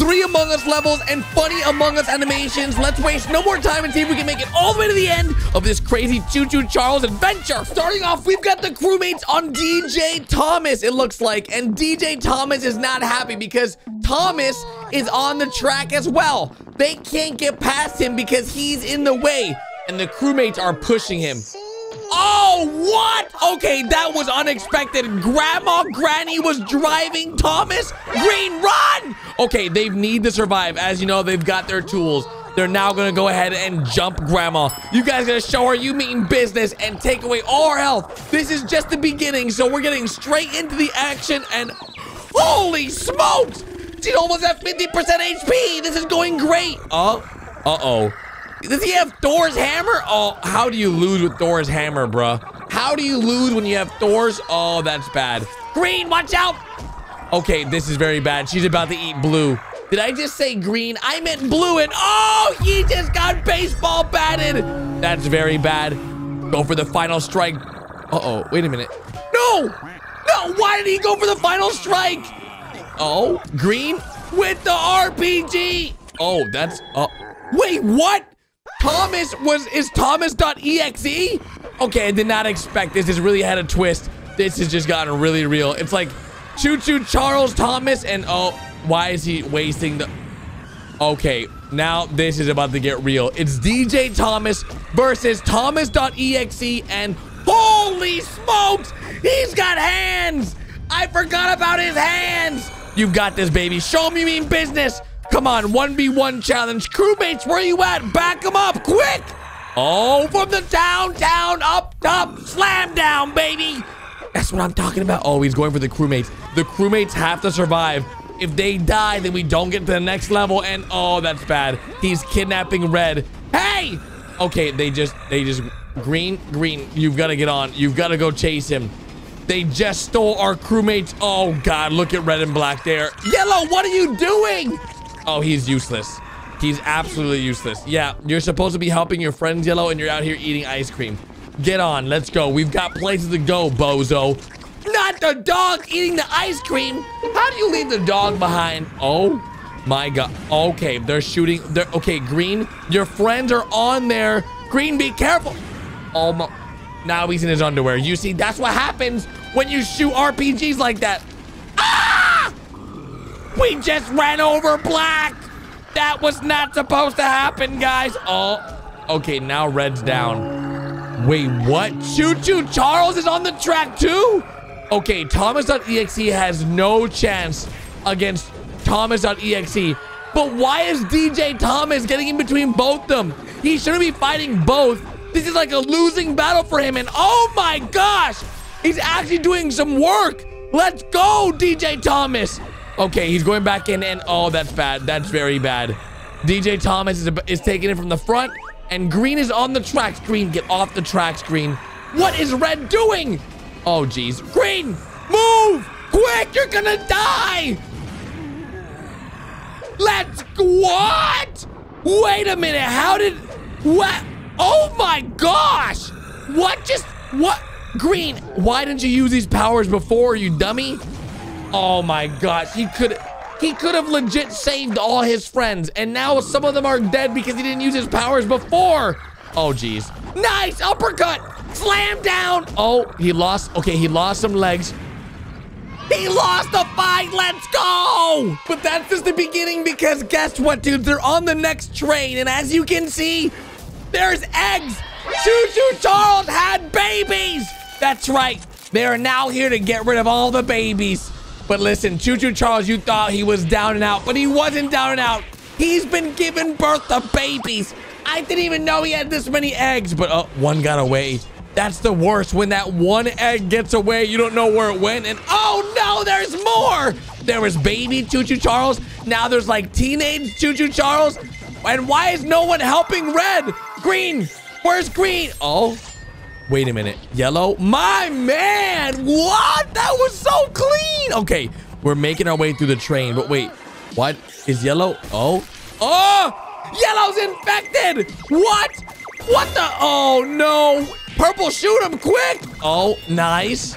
three Among Us levels, and funny Among Us animations. Let's waste no more time and see if we can make it all the way to the end of this crazy Choo Choo Charles adventure. Starting off, we've got the crewmates on DJ Thomas, it looks like. And DJ Thomas is not happy because Thomas is on the track as well. They can't get past him because he's in the way. And the crewmates are pushing him. Oh, what? Okay, that was unexpected. Grandma Granny was driving Thomas. Green, run! Okay, they need to survive. As you know, they've got their tools. They're now gonna go ahead and jump Grandma. You guys gonna show her you mean business and take away all health. This is just the beginning, so we're getting straight into the action and holy smokes! She's almost at 50% HP. This is going great. Oh, uh-oh. Does he have Thor's hammer? Oh, how do you lose with Thor's hammer, bruh? How do you lose when you have Thor's? Oh, that's bad. Green, watch out. Okay, this is very bad. She's about to eat blue. Did I just say green? I meant blue and oh, he just got baseball batted. That's very bad. Go for the final strike. Uh-oh, wait a minute. No, no, why did he go for the final strike? Oh, green with the RPG. Oh, that's, uh, wait, what? Thomas was is Thomas.exe? Okay, I did not expect this. This really had a twist. This has just gotten really real. It's like Choo Choo Charles Thomas and oh, why is he wasting the Okay, now this is about to get real. It's DJ Thomas versus Thomas.exe and holy smokes, he's got hands. I forgot about his hands. You've got this, baby. Show me mean business. Come on, 1v1 challenge. Crewmates, where you at? Back them up, quick! Oh, from the downtown, up top, slam down, baby! That's what I'm talking about. Oh, he's going for the crewmates. The crewmates have to survive. If they die, then we don't get to the next level, and oh, that's bad. He's kidnapping Red. Hey! Okay, they just, they just, green, green, you've got to get on. You've got to go chase him. They just stole our crewmates. Oh, God, look at red and black there. Yellow, what are you doing? Oh, he's useless. He's absolutely useless. Yeah, you're supposed to be helping your friends, Yellow, and you're out here eating ice cream. Get on. Let's go. We've got places to go, bozo. Not the dog eating the ice cream. How do you leave the dog behind? Oh, my God. Okay, they're shooting. They're, okay, Green, your friends are on there. Green, be careful. Oh, my. Now he's in his underwear. You see, that's what happens when you shoot RPGs like that. Ah! We just ran over Black. That was not supposed to happen, guys. Oh, okay, now Red's down. Wait, what? Choo Choo Charles is on the track too? Okay, Thomas.exe has no chance against Thomas.exe. But why is DJ Thomas getting in between both them? He shouldn't be fighting both. This is like a losing battle for him. And oh my gosh, he's actually doing some work. Let's go, DJ Thomas. Okay, he's going back in and oh, that's bad. That's very bad. DJ Thomas is, is taking it from the front and Green is on the tracks. Green, get off the tracks, Green. What is Red doing? Oh, geez. Green, move! Quick, you're gonna die! Let's, what? Wait a minute, how did, what? Oh my gosh! What just, what? Green, why didn't you use these powers before, you dummy? Oh my gosh, he could he could have legit saved all his friends, and now some of them are dead because he didn't use his powers before. Oh geez. Nice uppercut! Slam down! Oh, he lost. Okay, he lost some legs. He lost the fight. Let's go! But that's just the beginning because guess what, dudes? They're on the next train, and as you can see, there's eggs. Choo Choo Charles had babies. That's right. They are now here to get rid of all the babies. But listen, Choo Choo Charles, you thought he was down and out, but he wasn't down and out. He's been giving birth to babies. I didn't even know he had this many eggs, but uh, one got away. That's the worst. When that one egg gets away, you don't know where it went. And oh no, there's more. There was baby Choo Choo Charles. Now there's like teenage Choo Choo Charles. And why is no one helping Red? Green, where's Green? Oh, Wait a minute. Yellow? My man! What? That was so clean! Okay, we're making our way through the train, but wait. What? Is yellow? Oh. Oh! Yellow's infected! What? What the? Oh, no. Purple, shoot him quick! Oh, nice.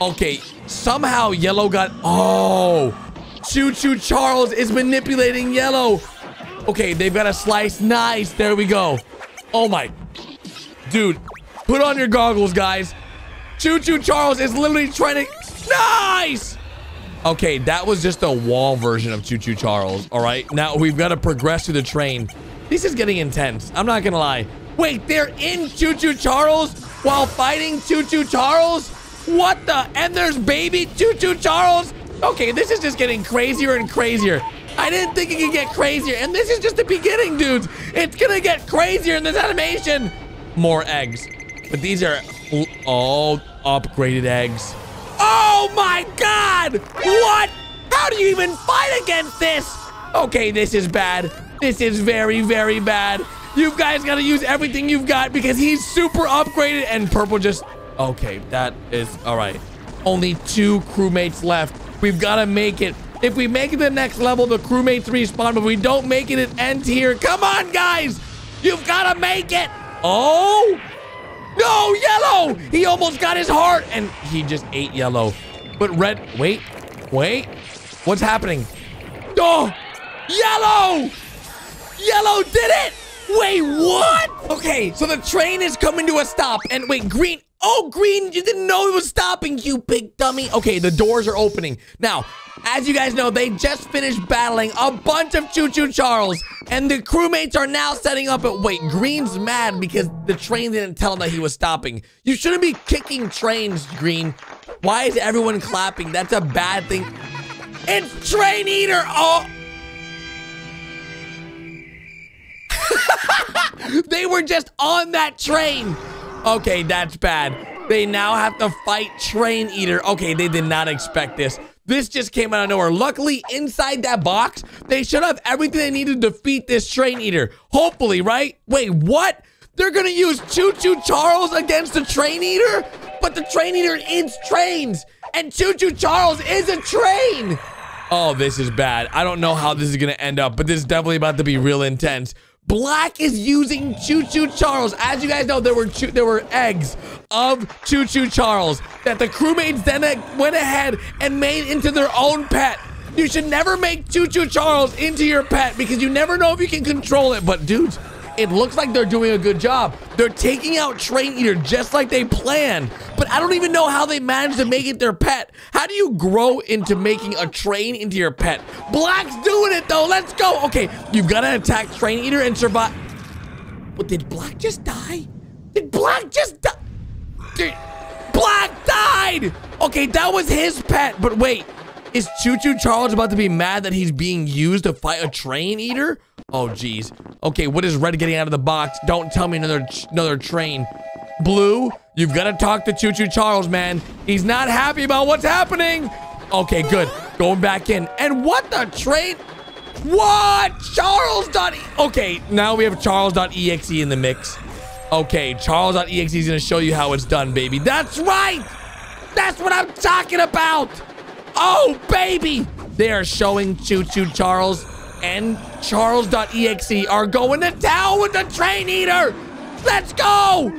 Okay, somehow yellow got... Oh. Choo Choo Charles is manipulating yellow. Okay, they've got a slice. Nice. There we go. Oh my. Dude, put on your goggles, guys. Choo Choo Charles is literally trying to... Nice! Okay, that was just a wall version of Choo Choo Charles, all right? Now we've got to progress through the train. This is getting intense. I'm not gonna lie. Wait, they're in Choo Choo Charles while fighting Choo Choo Charles? What the? And there's baby Choo Choo Charles? Okay, this is just getting crazier and crazier. I didn't think it could get crazier. And this is just the beginning, dudes. It's gonna get crazier in this animation. More eggs. But these are all upgraded eggs. Oh my god! What? How do you even fight against this? Okay, this is bad. This is very, very bad. You guys gotta use everything you've got because he's super upgraded and purple just... Okay, that is... All right. Only two crewmates left. We've gotta make it. If we make it the next level, the crewmates respawn. But if we don't make it, it ends here. Come on, guys! You've gotta make it! Oh! No, yellow! He almost got his heart, and he just ate yellow. But red, wait, wait. What's happening? Oh, yellow! Yellow did it! Wait, what? Okay, so the train is coming to a stop, and wait, green, Oh, green, you didn't know it was stopping, you big dummy. Okay, the doors are opening. Now, as you guys know, they just finished battling a bunch of Choo Choo Charles, and the crewmates are now setting up at- Wait, Green's mad because the train didn't tell him that he was stopping. You shouldn't be kicking trains, Green. Why is everyone clapping? That's a bad thing. It's Train Eater! Oh! they were just on that train. Okay, that's bad. They now have to fight Train Eater. Okay, they did not expect this. This just came out of nowhere. Luckily, inside that box, they should have everything they need to defeat this Train Eater. Hopefully, right? Wait, what? They're gonna use Choo Choo Charles against the Train Eater? But the Train Eater eats trains, and Choo Choo Charles is a train! Oh, this is bad. I don't know how this is gonna end up, but this is definitely about to be real intense. Black is using Choo Choo Charles. As you guys know, there were there were eggs of Choo Choo Charles that the crewmates then went ahead and made into their own pet. You should never make Choo Choo Charles into your pet because you never know if you can control it. But dudes, it looks like they're doing a good job. They're taking out Train Eater just like they planned. But I don't even know how they managed to make it their pet. How do you grow into making a train into your pet? Black's doing it though. Let's go. Okay, you've got to attack Train Eater and survive. But did Black just die? Did Black just die? Black died! Okay, that was his pet. But wait, is Choo Choo Charles about to be mad that he's being used to fight a train eater? Oh, geez. Okay, what is Red getting out of the box? Don't tell me another another train. Blue, you've got to talk to Choo Choo Charles, man. He's not happy about what's happening. Okay, good. Going back in. And what the train? What? Charles. Okay, now we have Charles.exe in the mix. Okay, Charles.exe is going to show you how it's done, baby. That's right. That's what I'm talking about. Oh, baby! They are showing Choo Choo Charles and Charles.exe are going to town with the train eater! Let's go!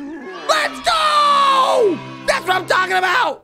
Let's go! That's what I'm talking about!